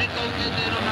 Ricco Quintero.